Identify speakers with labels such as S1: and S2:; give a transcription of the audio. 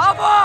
S1: 阿峰